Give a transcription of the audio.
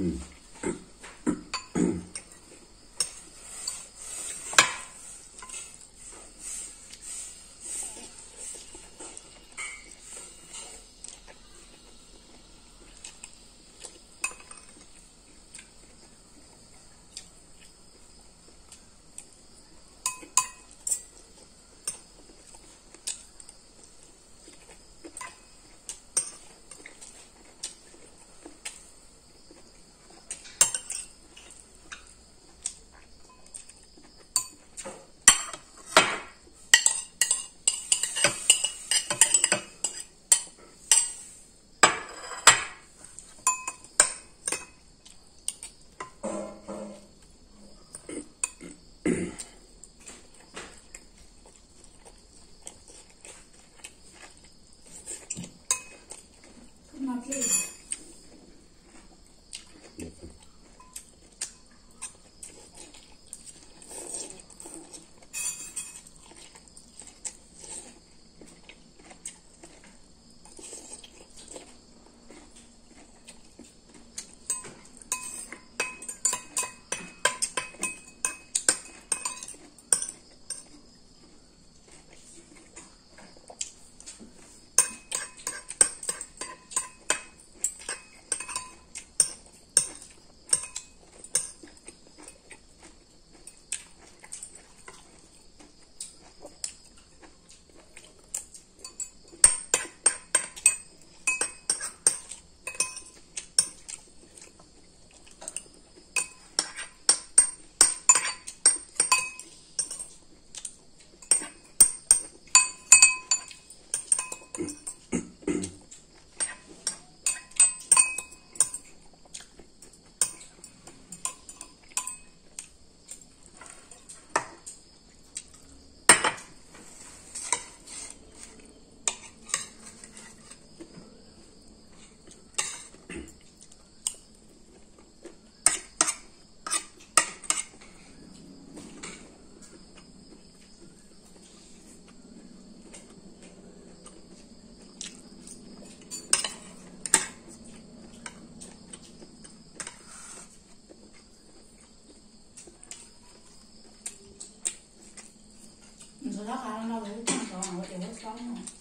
Mm. 就讲